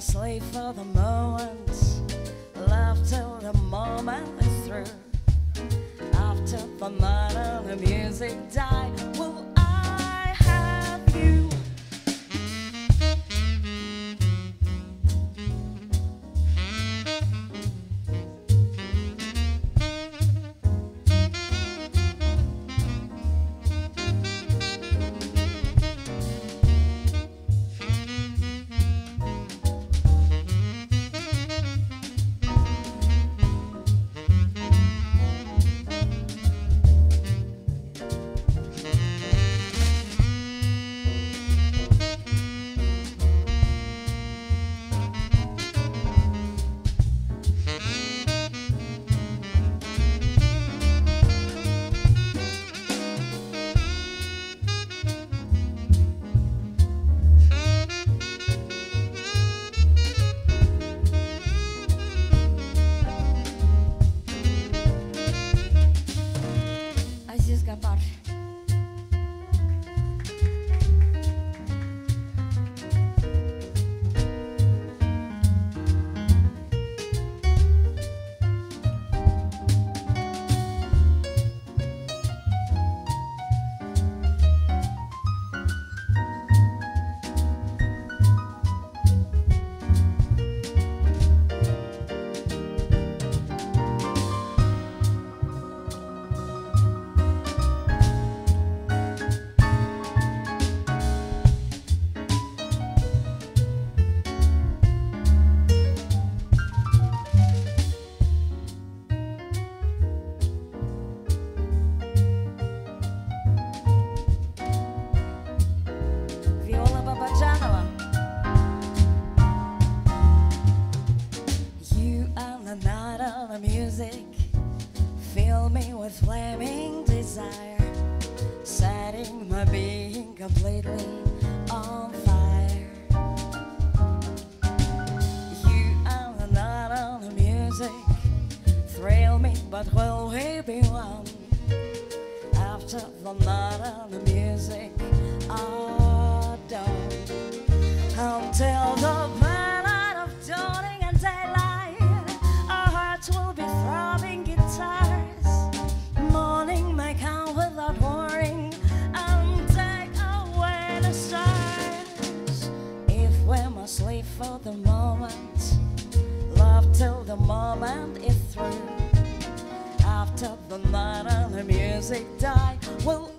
We must for the moment, love till the moment is through. After the night and the music die, escapar. Of the music fill me with flaming desire, setting my being completely on fire. You and the night of the music thrill me, but will we be one? After the night and the music moment is through. After the night and the music die, will